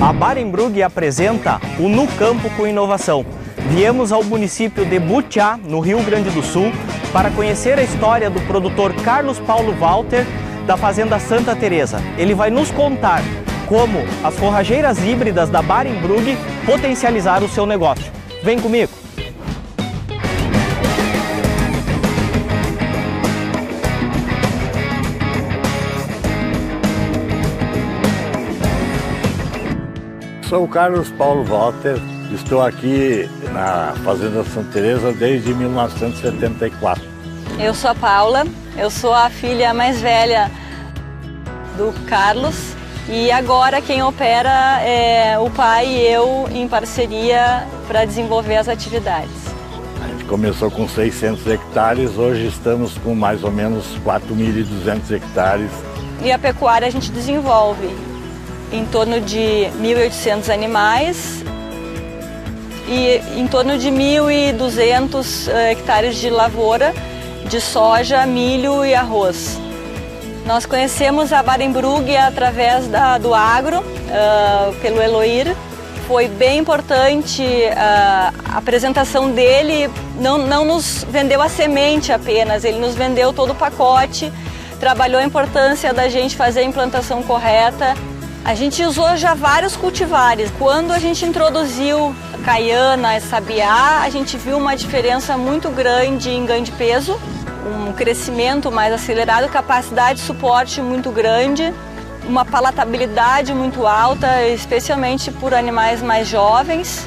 A Barenbrug apresenta o No Campo com Inovação. Viemos ao município de Butiá, no Rio Grande do Sul, para conhecer a história do produtor Carlos Paulo Walter, da Fazenda Santa Teresa. Ele vai nos contar como as forrageiras híbridas da Barenbrug potencializaram o seu negócio. Vem comigo! Sou o Carlos Paulo Walter, estou aqui na Fazenda Santa Teresa desde 1974. Eu sou a Paula, eu sou a filha mais velha do Carlos e agora quem opera é o pai e eu em parceria para desenvolver as atividades. A gente começou com 600 hectares, hoje estamos com mais ou menos 4.200 hectares. E a pecuária a gente desenvolve em torno de 1.800 animais e em torno de 1.200 eh, hectares de lavoura de soja, milho e arroz. Nós conhecemos a Barenbrug através da, do agro, uh, pelo Eloir. Foi bem importante uh, a apresentação dele, não, não nos vendeu a semente apenas, ele nos vendeu todo o pacote, trabalhou a importância da gente fazer a implantação correta, a gente usou já vários cultivares. Quando a gente introduziu caiana sabiá, a gente viu uma diferença muito grande em ganho de peso, um crescimento mais acelerado, capacidade de suporte muito grande, uma palatabilidade muito alta, especialmente por animais mais jovens.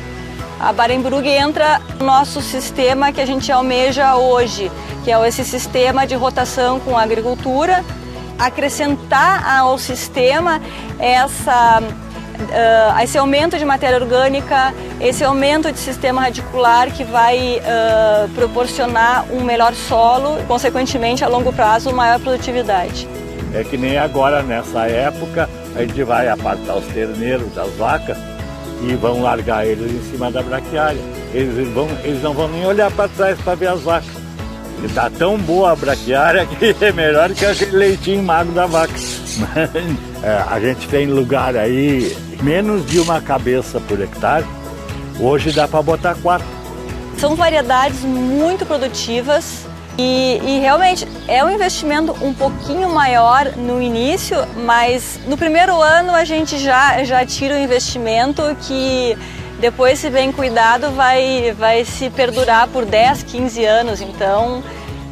A Barenbrug entra no nosso sistema que a gente almeja hoje, que é esse sistema de rotação com a agricultura, acrescentar ao sistema essa, uh, esse aumento de matéria orgânica, esse aumento de sistema radicular que vai uh, proporcionar um melhor solo e, consequentemente, a longo prazo, maior produtividade. É que nem agora, nessa época, a gente vai apartar os terneiros das vacas e vão largar eles em cima da braquiária. Eles, vão, eles não vão nem olhar para trás para ver as vacas. Está tão boa a braquiária que é melhor que aquele leitinho magro da vaca. é, a gente tem lugar aí, menos de uma cabeça por hectare. Hoje dá para botar quatro. São variedades muito produtivas e, e, realmente é um investimento um pouquinho maior no início, mas no primeiro ano a gente já, já tira o investimento que depois, se bem cuidado, vai, vai se perdurar por 10, 15 anos. Então,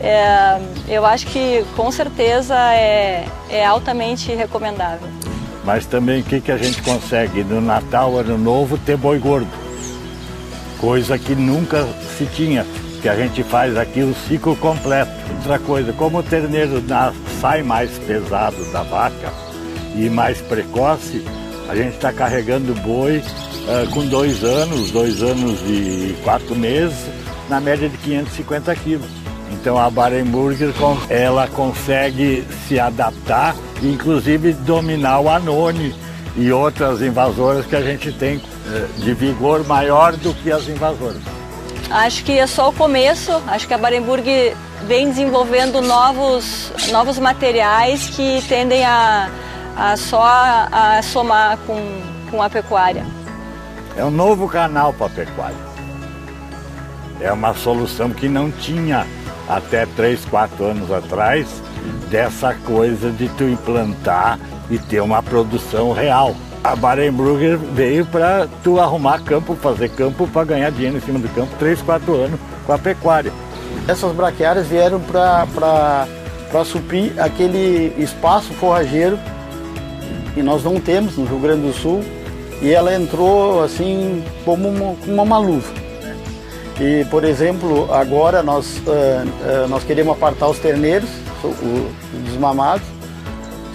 é, eu acho que com certeza é, é altamente recomendável. Mas também o que, que a gente consegue no Natal, Ano Novo, ter boi gordo. Coisa que nunca se tinha, que a gente faz aqui o ciclo completo. Outra coisa, como o terneiro sai mais pesado da vaca e mais precoce, a gente está carregando boi uh, com dois anos, dois anos e quatro meses, na média de 550 quilos. Então a Barenburger ela consegue se adaptar, inclusive dominar o Anone e outras invasoras que a gente tem uh, de vigor maior do que as invasoras. Acho que é só o começo. Acho que a Barenburg vem desenvolvendo novos, novos materiais que tendem a, a só a somar com, com a pecuária. É um novo canal para pecuária. É uma solução que não tinha até 3, 4 anos atrás dessa coisa de tu implantar e ter uma produção real. A Barenbrugger veio para tu arrumar campo, fazer campo para ganhar dinheiro em cima do campo 3, 4 anos com a pecuária. Essas braquiárias vieram para suprir aquele espaço forrageiro que nós não temos no Rio Grande do Sul e ela entrou assim como uma, uma, uma luva. E, por exemplo, agora nós, uh, uh, nós queremos apartar os terneiros, os desmamados.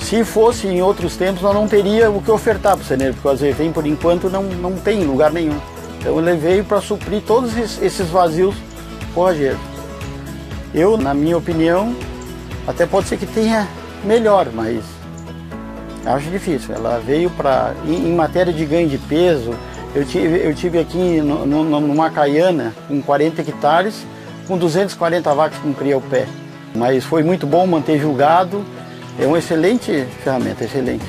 Se fosse em outros tempos, nós não teria o que ofertar para o terneiro, porque o azevém, por enquanto, não, não tem em lugar nenhum. Então ele veio para suprir todos esses vazios forrageiros. Eu, na minha opinião, até pode ser que tenha melhor, mas Acho difícil. Ela veio para. Em, em, matéria de ganho de peso, eu tive, eu tive aqui no, no, numa caiana com 40 hectares, com 240 vacas com cria ao pé. Mas foi muito bom manter julgado. É uma excelente ferramenta, excelente.